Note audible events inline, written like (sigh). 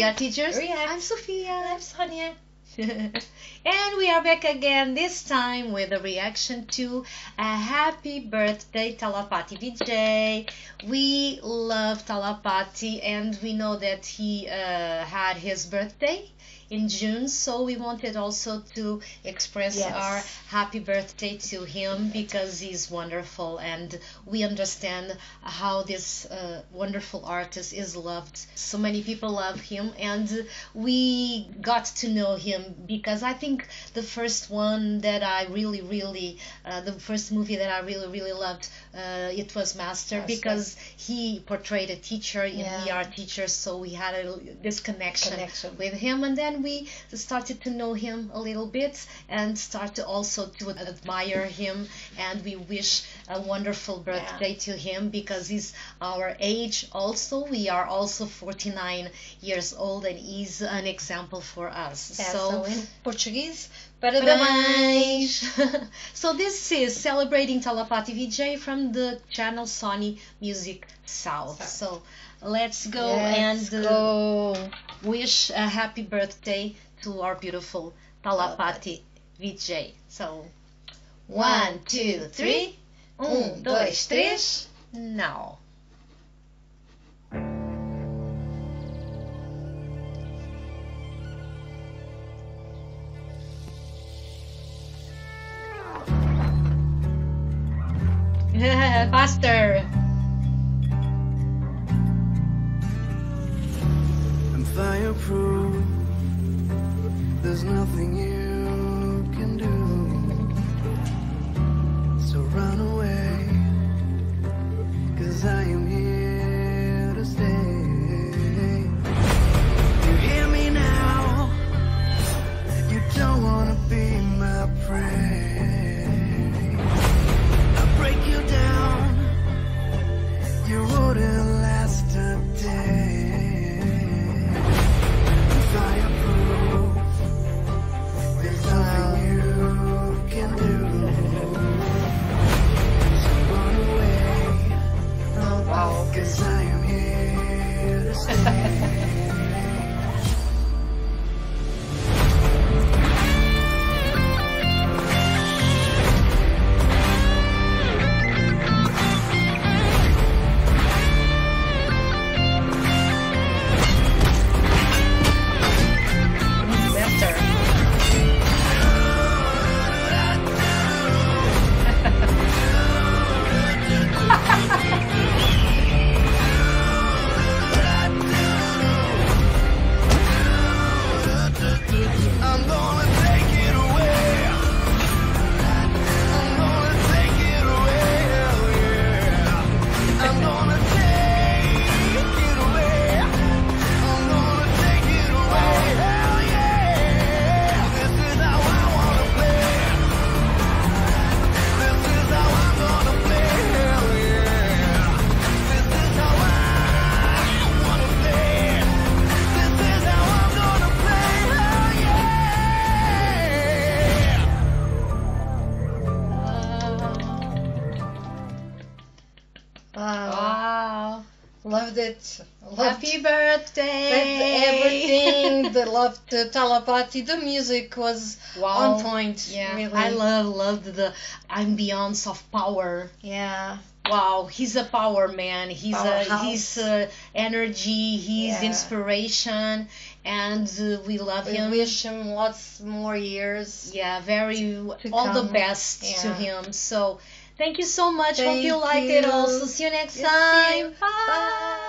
Teachers. React. I'm Sofia. I'm Sónia. (laughs) and we are back again, this time with a reaction to a happy birthday Thalapathy Vijay. We love Thalapathy and we know that he uh, had his birthday in June, so we wanted also to express Yes. our happy birthday to him because he's wonderful and we understand how this uh, wonderful artist is loved. So many people love him, and we got to know him because I think the first one that I really, really, uh, the first movie that I really, really loved, uh, it was Master Master. because he portrayed a teacher, and we Yeah. are teachers, so we had a, this connection, Connection. with him, and then we started to know him a little bit and started also to admire him, and we wish a wonderful birthday to him because he's our age also. We are also 49 years old, and he's an example for us. Yeah, so, so in Portuguese, parabéns. (laughs) So this is celebrating Thalapathy Vijay from the channel Sony Music South. So let's go Let's and uh, go. wish a happy birthday to our beautiful Thalapathy Vijay. So one, two, three. Um, dois, três. Now. (laughs) Faster. I'm fireproof. There's nothing you Música Wow. Loved it. Loved Happy birthday. Everything. the love the Thalapathy. The music was Wow. on point. Yeah, really. I love loved the ambiance of power. Yeah. Wow, he's a power man. He's a Powerhouse. he's uh, energy. He's Yeah. inspiration, and uh, we love We him. wish him lots more years. yeah, very to all the come. best to him. So, thank you so much. Hope Thank you liked it. Also, see you next time. you. Bye.